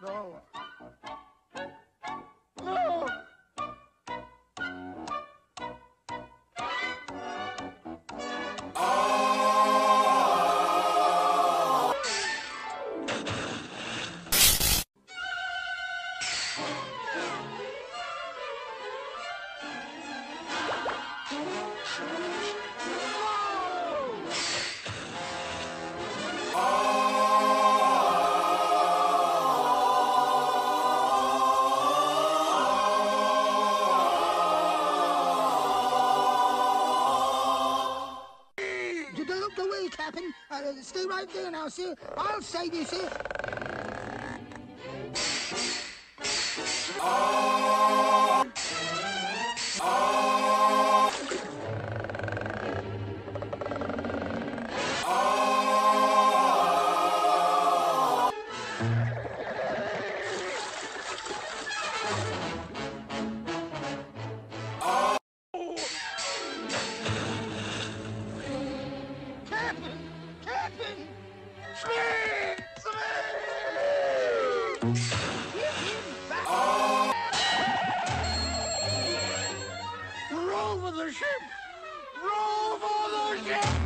Não. don't look away, Captain. Uh, stay right there now, sir. I'll save you, sir. Get him back! Roll for the ship! Roll for the ship!